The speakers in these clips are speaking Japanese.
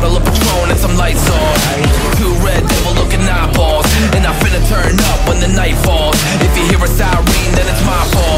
bottle of Patron and some lights on. Two red devil looking eyeballs. And I finna turn up when the night falls. If you hear a siren, then it's my fault.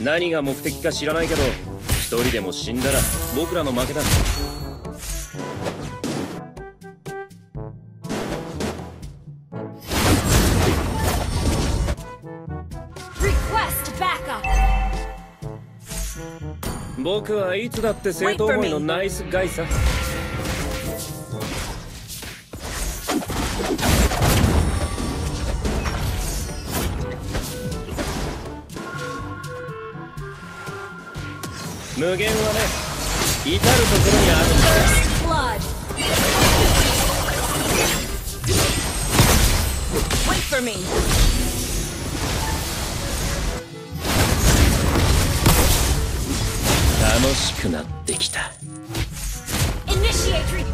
何が目的か知らないけど一人でも死んだら僕らの負けだ.僕はいつだって生徒思いのナイスガイさ無限はね至る所にあるんだ. Wait for me. 楽しくなってきた Initiate re-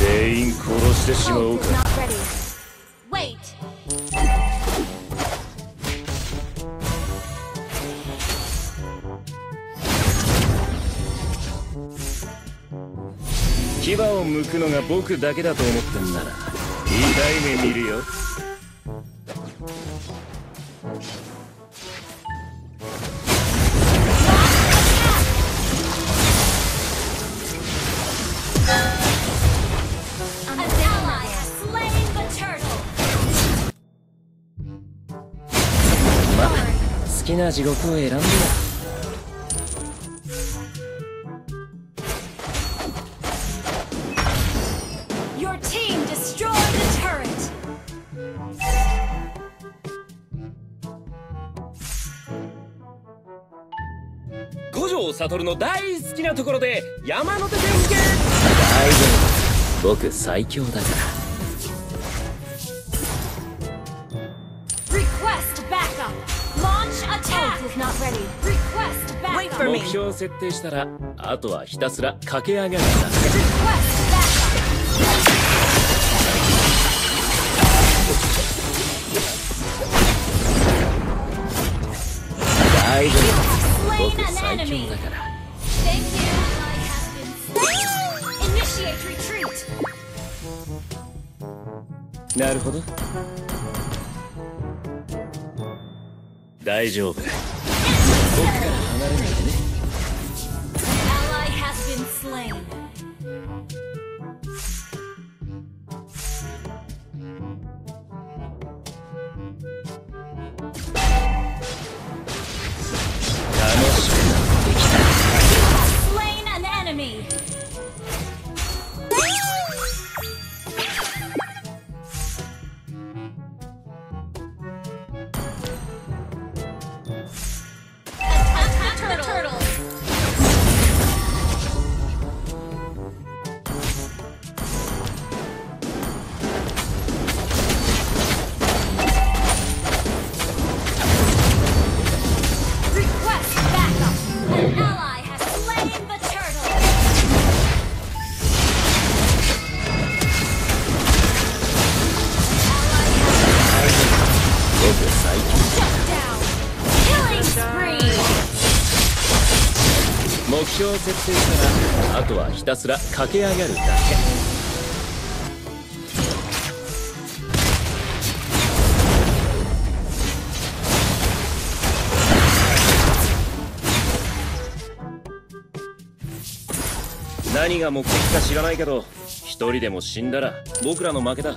全員殺してしまおうか is not ready. Wait. 牙を剥くのが僕だけだと思ってんなら痛い目見るよ An ally has slain the turtle. ま好きな地獄を選んでよ大好きなところで山手線ゲー丈夫。僕最強だから。目標設定したらあとはひたすら駆け上がるだ。け。だから.なるほど大丈夫僕から離れないでね目標を設定したらあとはひたすら駆け上がるだけ。何が目的か知らないけど一人でも死んだら僕らの負けだ。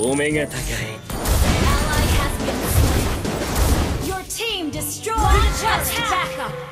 お目が高い Ally has been slain. Your team destroyed a turret. Backup.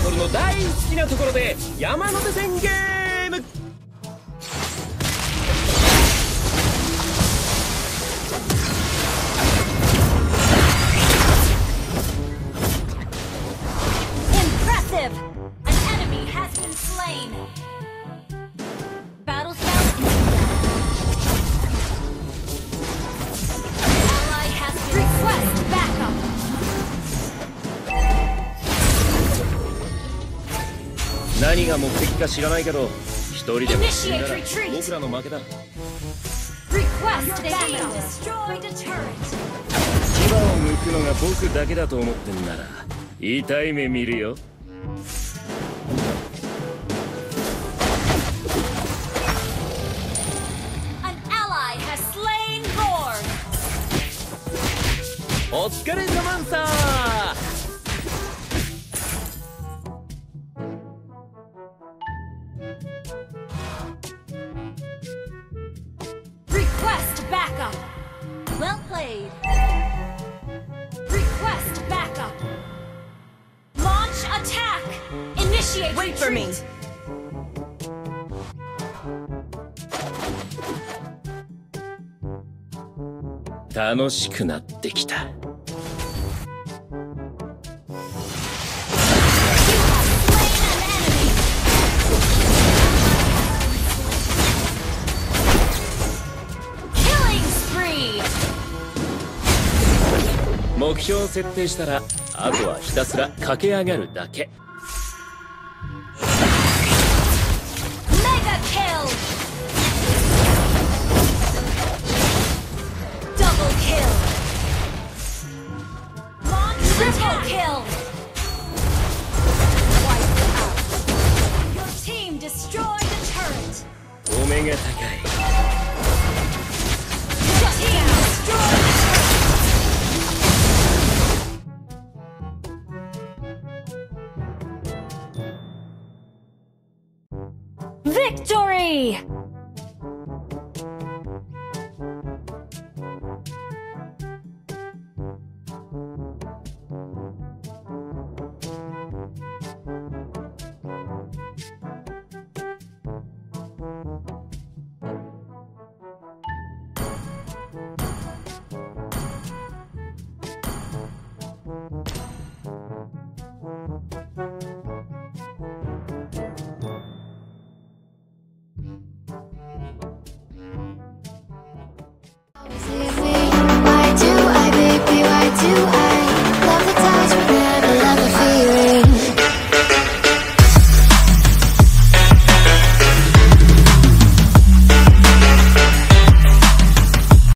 悟の大好きなところで山手線ゲームが目的か知らないけど一人でも死んだら僕らの負けだ。牙をむくのが僕だけだと思ってんなら痛い目見るよ。An ally お疲れ様さん。Attack. Initiate Wait for me. retreat. 楽しくなってきた Killing spree. 目標を設定したらあとはひたすら駆け上がるだけ。Victory! Do